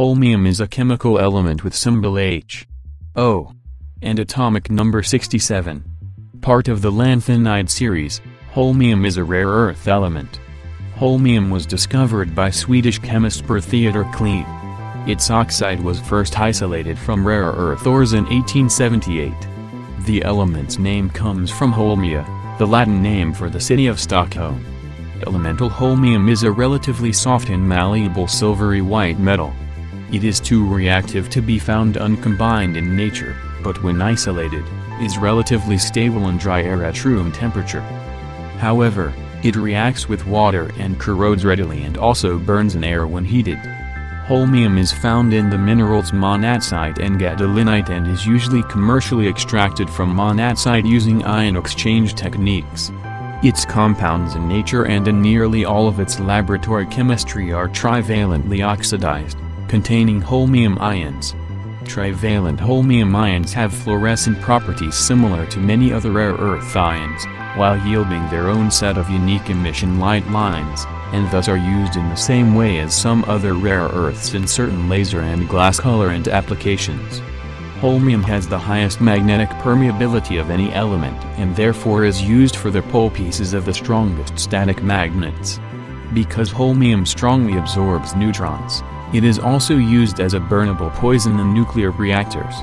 Holmium is a chemical element with symbol H. O. And atomic number 67. Part of the lanthanide series, holmium is a rare earth element. Holmium was discovered by Swedish chemist Per Theodor Cleve. Its oxide was first isolated from rare earth ores in 1878. The element's name comes from Holmia, the Latin name for the city of Stockholm. Elemental holmium is a relatively soft and malleable silvery white metal. It is too reactive to be found uncombined in nature, but when isolated, is relatively stable in dry air at room temperature. However, it reacts with water and corrodes readily and also burns in air when heated. Holmium is found in the minerals monazite and gadolinite and is usually commercially extracted from monazite using ion exchange techniques. Its compounds in nature and in nearly all of its laboratory chemistry are trivalently oxidized, containing holmium ions. Trivalent holmium ions have fluorescent properties similar to many other rare earth ions, while yielding their own set of unique emission light lines, and thus are used in the same way as some other rare earths in certain laser and glass colorant applications. Holmium has the highest magnetic permeability of any element and therefore is used for the pole pieces of the strongest static magnets. Because holmium strongly absorbs neutrons, it is also used as a burnable poison in nuclear reactors.